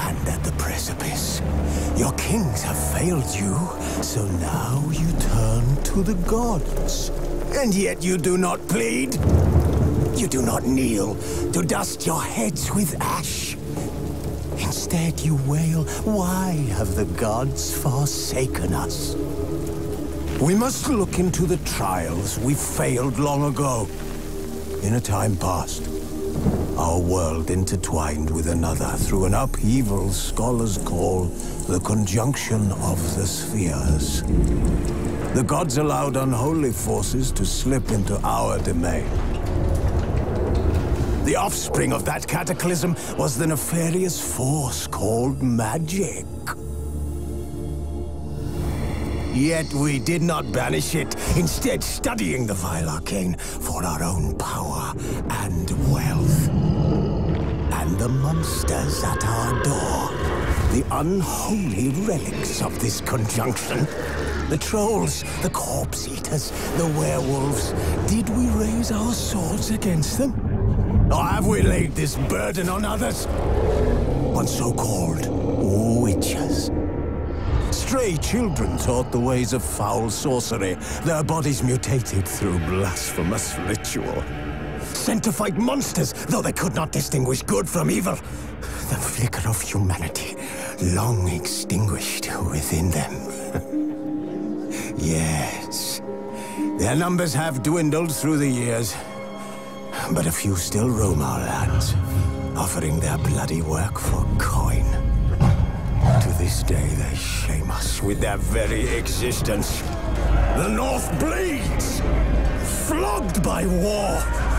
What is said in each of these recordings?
stand at the precipice. Your kings have failed you, so now you turn to the gods. And yet you do not plead. You do not kneel to dust your heads with ash. Instead you wail, why have the gods forsaken us? We must look into the trials we failed long ago. In a time past, our world intertwined with another through an upheaval scholars call the conjunction of the spheres. The gods allowed unholy forces to slip into our domain. The offspring of that cataclysm was the nefarious force called magic. Yet we did not banish it, instead studying the vile arcane for our own power and wealth. The monsters at our door, the unholy relics of this conjunction. The trolls, the corpse eaters, the werewolves. Did we raise our swords against them? Or have we laid this burden on others? On so-called witchers. Stray children taught the ways of foul sorcery, their bodies mutated through blasphemous ritual. Sent to fight monsters, though they could not distinguish good from evil. The flicker of humanity, long extinguished within them. yes, their numbers have dwindled through the years, but a few still roam our lands, offering their bloody work for coin. To this day, they shame us with their very existence. The North bleeds! Flogged by war!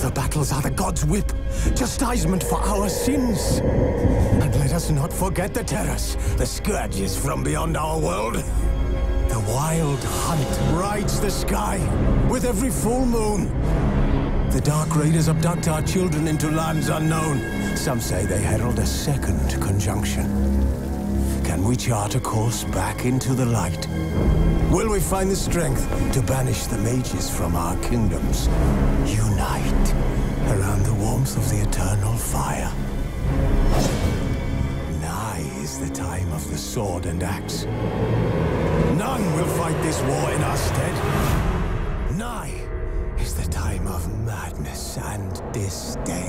The battles are the God's whip, chastisement for our sins. And let us not forget the terrors, the scourges from beyond our world. The wild hunt rides the sky with every full moon. The Dark Raiders abduct our children into lands unknown. Some say they herald a second conjunction. Can we chart a course back into the light? Will we find the strength to banish the mages from our kingdoms? Unite around the warmth of the eternal fire. Nigh is the time of the sword and axe. None will fight this war in our stead. Nigh is the time of madness and disdain.